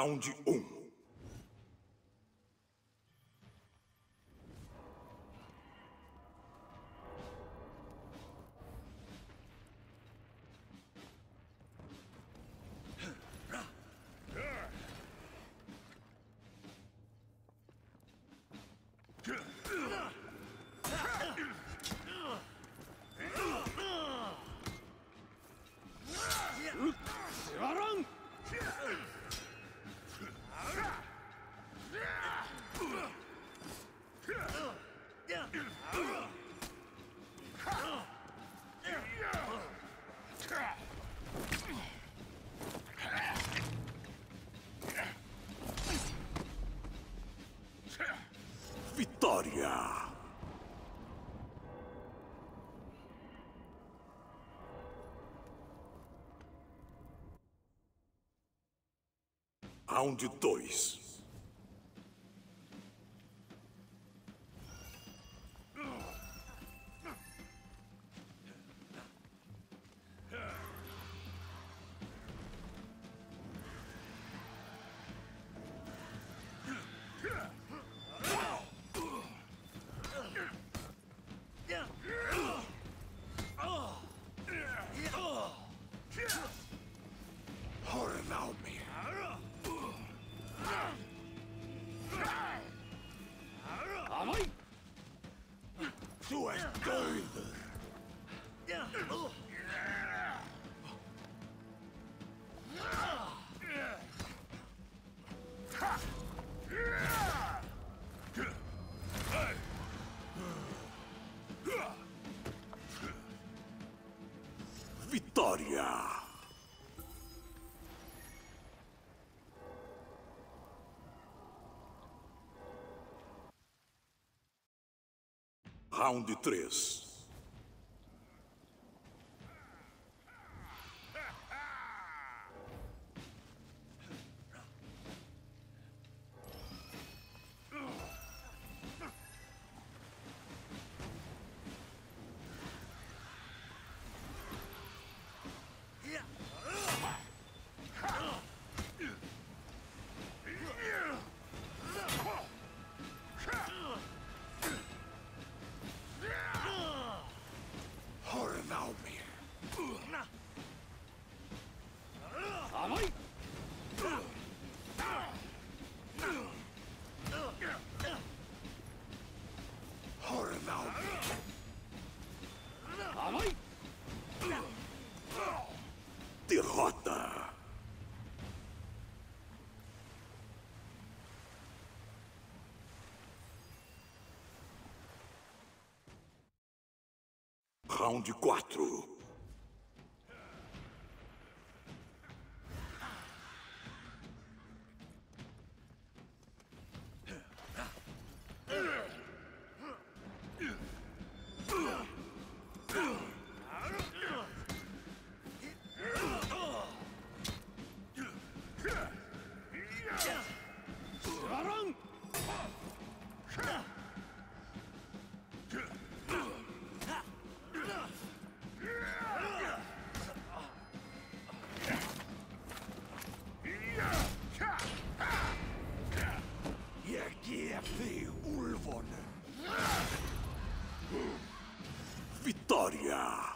Round 1. Vitória! Round 2. Vitória! Round 3. Round 4. Jeg thee ulven. Vitória!